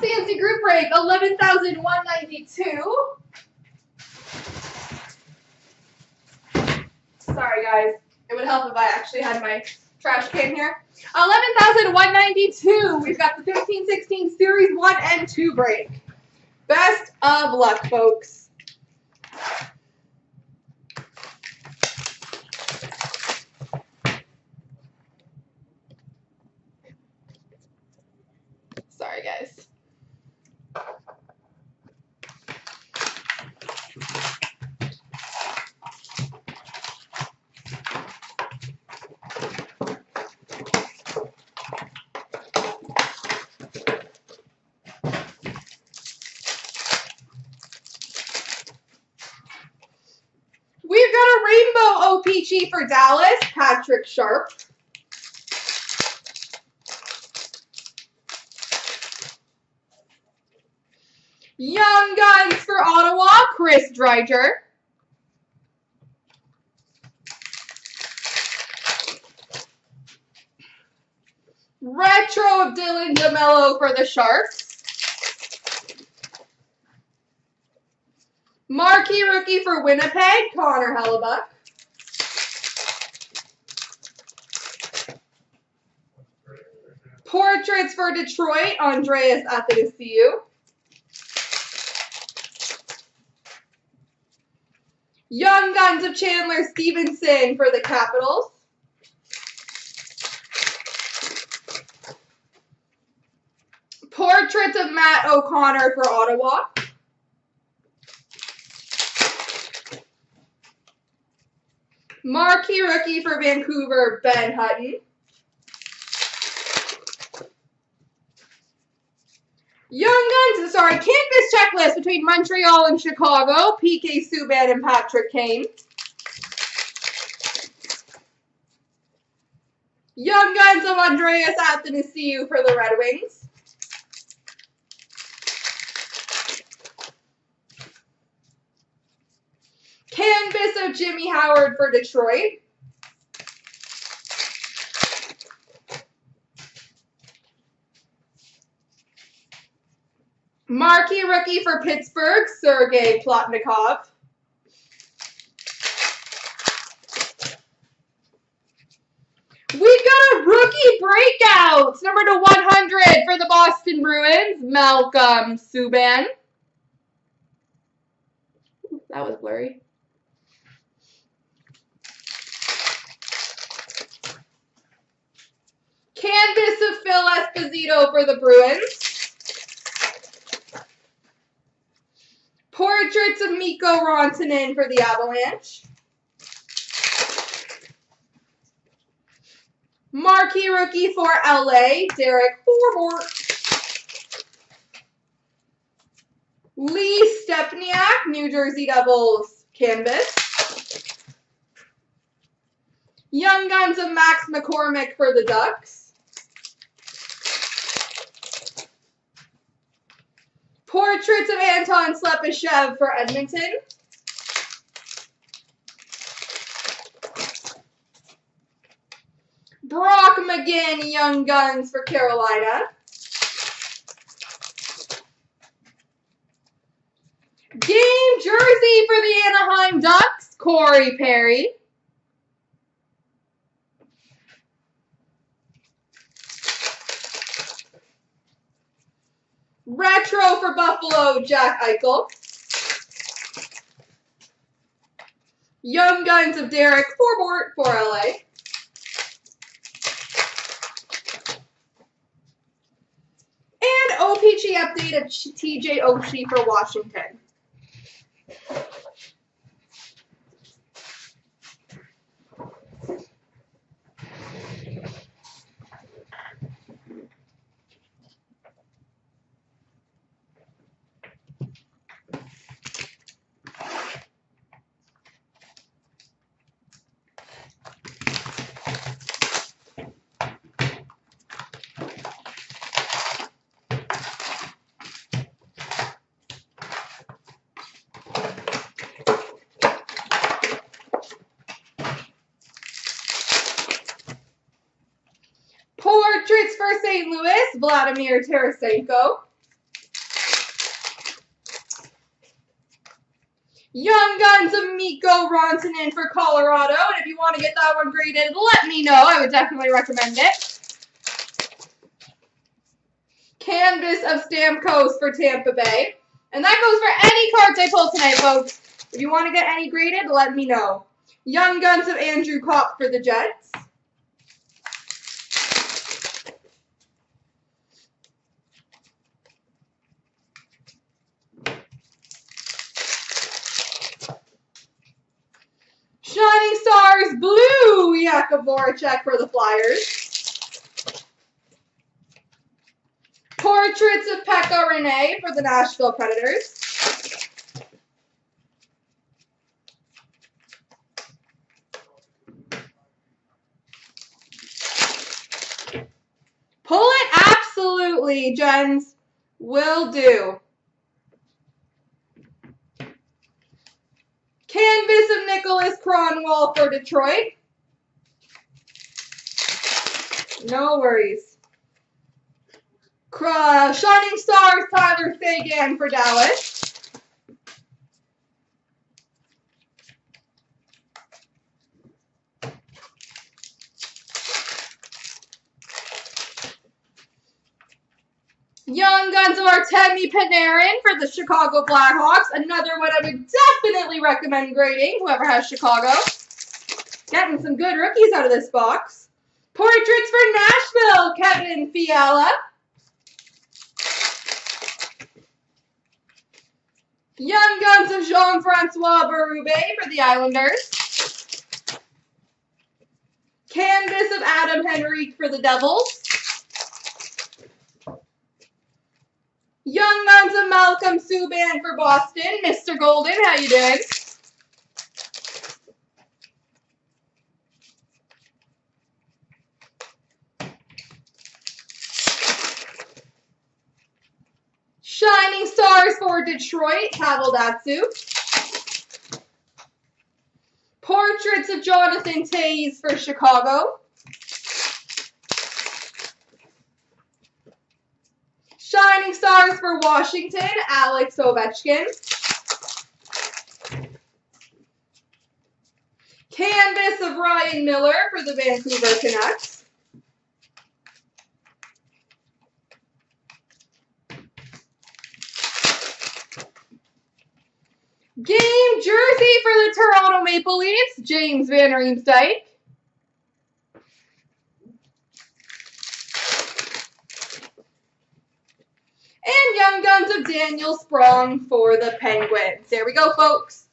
Fancy Group Break, 11,192. Sorry, guys. It would help if I actually had my trash can here. 11,192. We've got the 15-16 Series 1 and 2 break. Best of luck, folks. Sorry, guys. We've got a rainbow for Dallas, Patrick Sharp. Young Guns for Ottawa, Chris Driedger. Retro of Dylan DeMelo for the Sharks. Marquee rookie for Winnipeg, Connor Hellebuyck. Portraits for Detroit, Andreas Athanasiou. Young Guns of Chandler Stephenson for the Capitals. Portraits of Matt O'Connor for Ottawa. Marquee rookie for Vancouver, Ben Hutton. Young Guns, sorry, canvas checklist between Montreal and Chicago, PK Subban and Patrick Kane. Young Guns of Andreas Athanasiou for the Red Wings. Canvas of Jimmy Howard for Detroit. Marquee rookie for Pittsburgh, Sergei Plotnikov. We've got a rookie breakout, number to 100 for the Boston Bruins, Malcolm Subban. That was blurry. Canvas of Phil Esposito for the Bruins. Portraits of Mikko Rantanen for the Avalanche. Marquee rookie for LA, Derek Forbort. Lee Stempniak, New Jersey Devils canvas. Young Guns of Max McCormick for the Ducks. Portraits of Anton Slepyshev for Edmonton. Brock McGinn, Young Guns for Carolina. Game jersey for the Anaheim Ducks, Corey Perry. Retro for Buffalo, Jack Eichel. Young Guns of Derek Forbort for LA. And OPG update of TJ Oshie for Washington. St. Louis, Vladimir Tarasenko. Young Guns of Mikko Rantanen for Colorado. And if you want to get that one graded, let me know. I would definitely recommend it. Canvas of Stamkos for Tampa Bay. And that goes for any cards I pull tonight, folks. If you want to get any graded, let me know. Young Guns of Andrew Copp for the Jets. Jakub Voracek for the Flyers. Portraits of Pekka Rinne for the Nashville Predators. Pull it absolutely, Jens. Will do. Canvas of Nicholas Kronwall for Detroit. No worries. Shining Stars Tyler Seguin for Dallas. Young Guns of Artemi Panarin for the Chicago Blackhawks. Another one I would definitely recommend grading, whoever has Chicago. Getting some good rookies out of this box. Portraits for Nashville, Kevin Fiala. Young Guns of Jean-Francois Berube for the Islanders. Canvas of Adam Henrique for the Devils. Young Guns of Malcolm Subban for Boston. Mr. Golden, how you doing? Shining Stars Detroit, Pavel Datsyuk. Portraits of Jonathan Toews for Chicago. Shining Stars for Washington, Alex Ovechkin. Canvas of Ryan Miller for the Vancouver Canucks. Game jersey for Toronto Maple Leafs, James Van Riemsdyk. And Young Guns of Daniel Sprong for the Penguins. There we go, folks.